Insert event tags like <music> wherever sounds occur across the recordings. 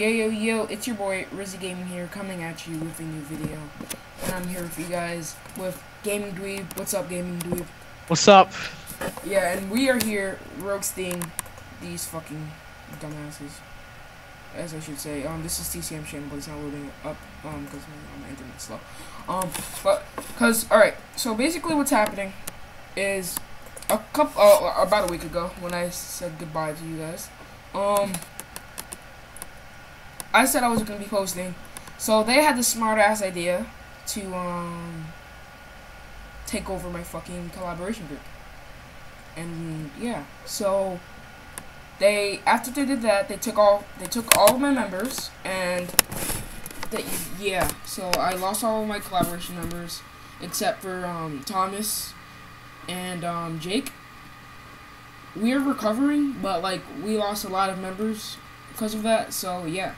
Yo, yo, yo, it's your boy, Rizzy Gaming here, coming at you with a new video. And I'm here with you guys with Gaming Dweeb. What's up, Gaming Dweeb? What's up? Yeah, and we are here roasting these fucking dumbasses. As I should say. Um, this is TCM channel, but it's not loading up, um, because my internet's slow. Um, but, cause, alright, so basically what's happening is a couple, uh, about a week ago, when I said goodbye to you guys, um, I said I was going to be posting. So they had the smart ass idea to um take over my fucking collaboration group. And yeah, so they after they did that, they took all they took all of my members and they yeah, so I lost all of my collaboration members except for um Thomas and um Jake. We're recovering, but like we lost a lot of members because of that. So yeah.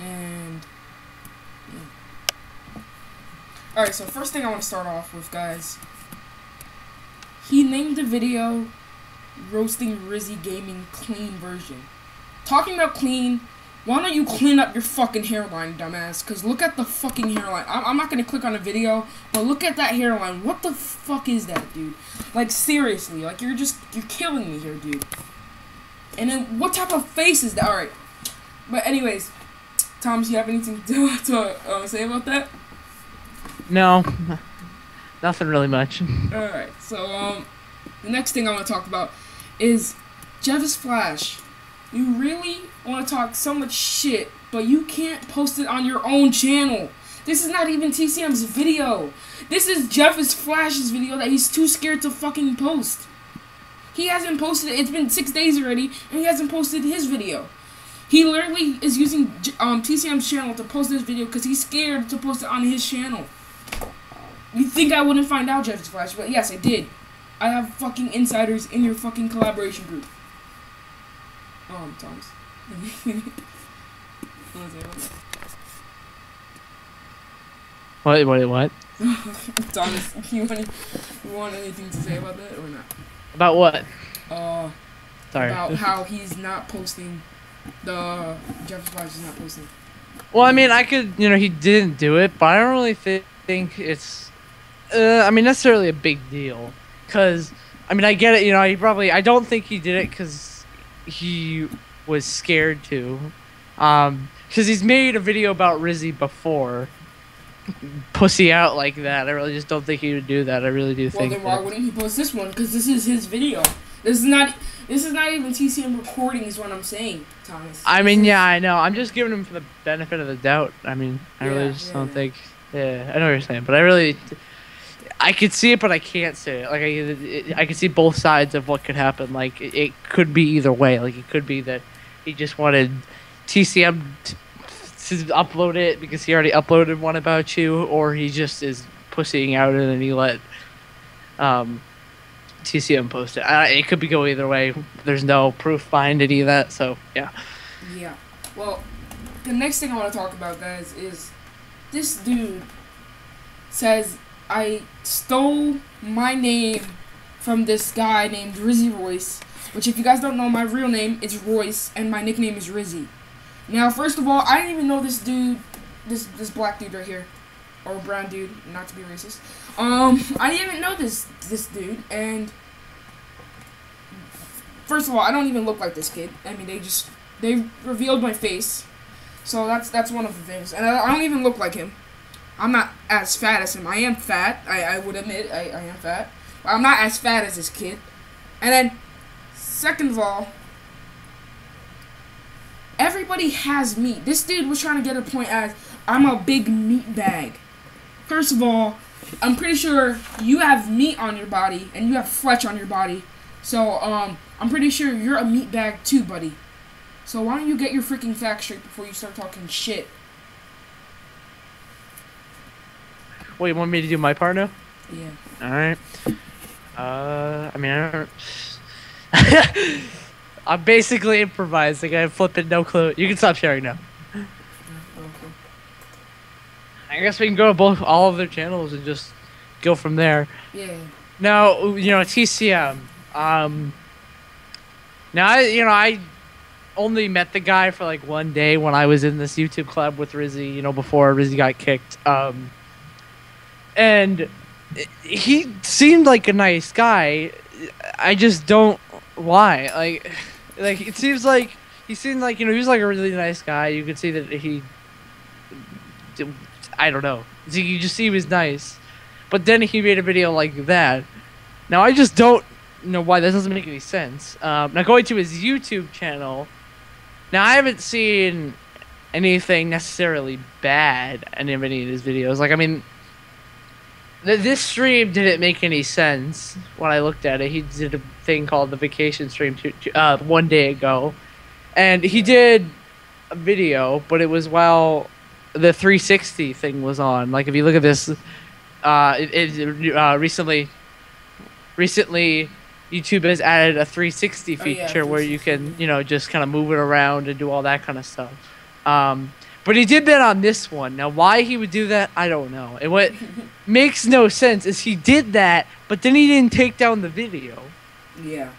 And yeah. Alright, so first thing I want to start off with, guys. He named the video Roasting Rizzy Gaming Clean Version. Talking about clean, why don't you clean up your fucking hairline, dumbass? Because look at the fucking hairline. I'm, I'm not going to click on the video, but look at that hairline. What the fuck is that, dude? Like, seriously. Like, you're just, you're killing me here, dude. And then, what type of face is that? Alright. But anyways, Thomas, you have anything to, <laughs> to uh, say about that? No, <laughs> nothing really much. <laughs> Alright, so, um, the next thing I want to talk about is Jeffisflash. You really want to talk so much shit, but you can't post it on your own channel. This is not even TCM's video. This is Jeffisflash's video that he's too scared to fucking post. He hasn't posted it. It's been six days already, and he hasn't posted his video. He literally is using um, TCM's channel to post this video because he's scared to post it on his channel. You think I wouldn't find out, Jeff Flash, but yes, I did. I have fucking insiders in your fucking collaboration group. Um, Thomas. <laughs> what, what, what? <laughs> Thomas, you want, you want anything to say about that or not? About what? Uh, Sorry. About <laughs> how he's not posting the Jeff Flash is not posting. Well, I mean, I could, you know, he didn't do it, but I don't really th think it's, uh, I mean, necessarily a big deal. Because, I mean, I get it, you know, he probably, I don't think he did it because he was scared to. Um, because he's made a video about Rizzy before. Pussy out like that. I really just don't think he would do that. I really do well, think. Well, then why that. wouldn't he post this one? Because this is his video. This is not. This is not even TCM recording. Is what I'm saying, Thomas. I mean, yeah, I know. I'm just giving him for the benefit of the doubt. I mean, I Yeah, really just yeah, don't yeah. think. Yeah, I know what you're saying, but I really, I could see it, but I can't say it. Like I, it, I can see both sides of what could happen. Like it, it could be either way. Like it could be that he just wanted TCM to, to upload it because he already uploaded one about you, or he just is pussying out and then he let um, TCM post it. Uh, it could be go either way. There's no proof behind any of that, so yeah. Yeah. Well, the next thing I want to talk about, guys, is this dude says I stole my name from this guy named Rizzy Royce. Which, if you guys don't know, my real name is Royce, and my nickname is Rizzy. Now, first of all, I didn't even know this dude, this this black dude right here, or brown dude, not to be racist. Um, I didn't even know this this dude, and first of all, I don't even look like this kid. I mean, they just they revealed my face, so that's that's one of the things. And I, I don't even look like him. I'm not as fat as him. I am fat. I, I would admit I, I am fat. But I'm not as fat as this kid. And then, second of all, everybody has meat. This dude was trying to get a point as I'm a big meat bag. First of all, I'm pretty sure you have meat on your body and you have flesh on your body. So, um, I'm pretty sure you're a meat bag too, buddy. So why don't you get your freaking facts straight before you start talking shit? Wait, you want me to do my part now? Yeah. All right. Uh, I mean, I don't. <laughs> I'm basically improvising. I'm flipping no clue. You can stop sharing now. I guess we can go to both all of their channels and just go from there. Yeah. Now, you know, TCM. Um. Now, I, you know, I only met the guy for like one day when I was in this YouTube club with Rizzy, you know, before Rizzy got kicked. Um, and he seemed like a nice guy. I just don't why like like it seems like he seemed like you know he was like a really nice guy. You could see that he I don't know. You just see he was nice, but then he made a video like that. Now I just don't know why that doesn't make any sense. Um, now going to his YouTube channel. Now I haven't seen anything necessarily bad in any of his videos. Like I mean, th- this stream didn't make any sense when I looked at it. He did a thing called the vacation stream two, two, uh, one day ago, and he did a video, but it was while the 360 thing was on. Like if you look at this, uh, it, it uh, recently, recently, YouTube has added a 360 Oh, feature yeah, where you can, you know, just kind of move it around and do all that kind of stuff. Um, but he did that on this one. Now, why he would do that, I don't know. And what <laughs> makes no sense is he did that, but then he didn't take down the video. Yeah.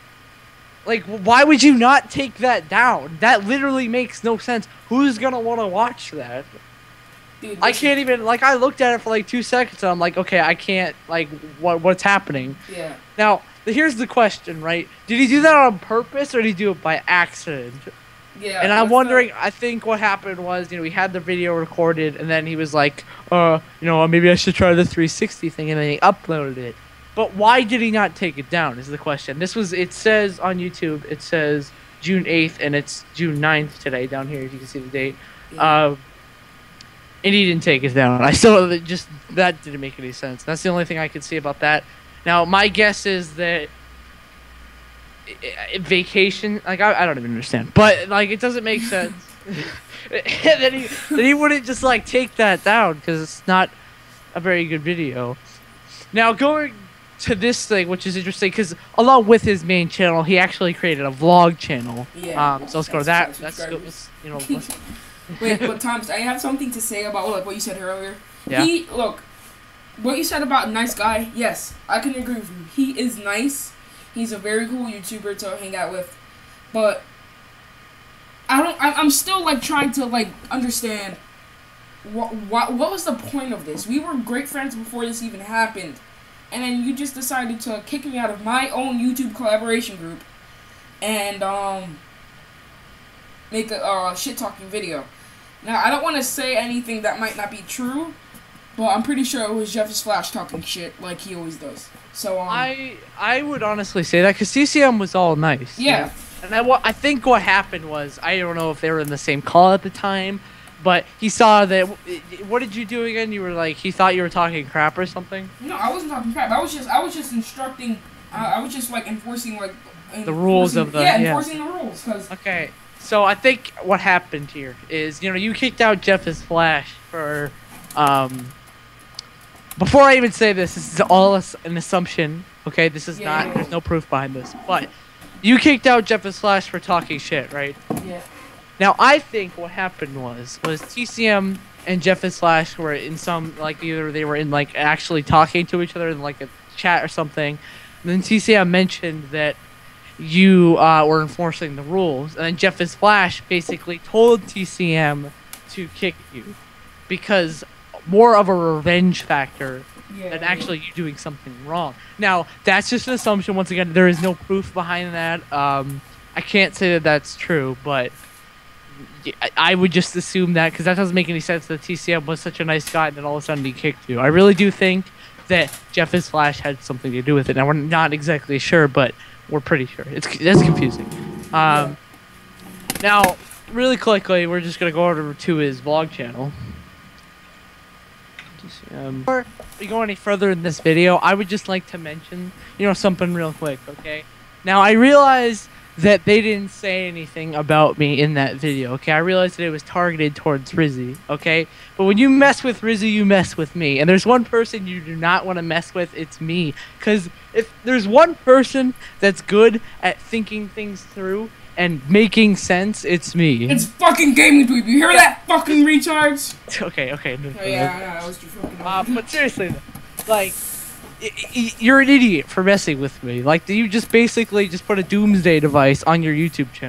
Like, why would you not take that down? That literally makes no sense. Who's gonna want to watch that? Dude, I can't even like. I looked at it for like two seconds, and I'm like, okay, I can't. Like, what what's happening? Yeah. Now, here's the question, right? Did he do that on purpose, or did he do it by accident? Yeah. and I'm wondering. I think what happened was, you know, he had the video recorded, and then he was like, uh, you know, maybe I should try the 360 thing, and then he uploaded it. But why did he not take it down? Is the question. This was. It says on YouTube. It says June 8th, and it's June 9th today down here. If you can see the date. Yeah. Uh, and he didn't take it down. I still just that didn't make any sense. That's the only thing I could see about that. Now my guess is that i- i- vacation, like I, I don't even understand, but like it doesn't make sense. and <laughs> <laughs> then he then he wouldn't just like take that down because it's not a very good video. Now going to this thing, which is interesting, because along with his main channel, he actually created a vlog channel. Yeah, Um, so let's go to that. that's. You know, <laughs> Wait, but Thomas, I have something to say about like what you said earlier. Yeah. He look, what you said about nice guy. Yes, I can agree with you. He is nice. He's a very cool YouTuber to hang out with, but I don't. I, I'm still like trying to like understand. What, what what was the point of this? We were great friends before this even happened, and then you just decided to kick me out of my own YouTube collaboration group, and um, make a uh, shit talking video. Now I don't want to say anything that might not be true, but I'm pretty sure it was Jeffisflash talking shit like he always does. So um, I I would honestly say that because TCM was all nice. yeah, And I, I think what happened was I don't know if they were in the same call at the time, but he saw that. What did you do again? You were like he thought you were talking crap or something. no, I wasn't talking crap. I was just I was just instructing. Uh, I was just like enforcing like The rules of the- yeah, yeah. enforcing the rules because Okay, so I think what happened here is you know you kicked out Jeffisflash for um. Before I even say this, this is all an assumption. Okay, this is Yeah, not. There's no proof behind this, but you kicked out Jeffisflash for talking shit, right? yeah Now I think what happened was was TCM and Jeff and Slash were in some like either they were in like actually talking to each other in like a chat or something. And then TCM mentioned that you uh, were enforcing the rules, and then Jeff and Flash basically told TCM to kick you because more of a revenge factor yeah than actually you doing something wrong. Now, that's just an assumption. Once again, there is no proof behind that. Um, I can't say that that's true, but I would just assume that because that doesn't make any sense that TCM was such a nice guy and then all of a sudden he kicked you. I really do think that Jeffisflash had something to do with it. Now, we're not exactly sure, but we're pretty sure. It's That's confusing. Um, Now, really quickly, we're just to go over to his vlog channel. Um, before we go any further in this video, I would just like to mention, you know, something real quick, okay? Now, I realize that they didn't say anything about me in that video, okay? I realized that it was targeted towards Rizzy, okay? But when you mess with Rizzy, you mess with me. And there's one person you do not want to mess with, it's me. Because if there's one person that's good at thinking things through and making sense, it's me. It's fucking gaming dweeb. You hear that? Fucking retards. <laughs> okay, okay. no, Oh, yeah, was just fucking. Uh, but <laughs> seriously, though, like, you're an idiot for messing with me. Like, you just basically just put a doomsday device on your YouTube channel.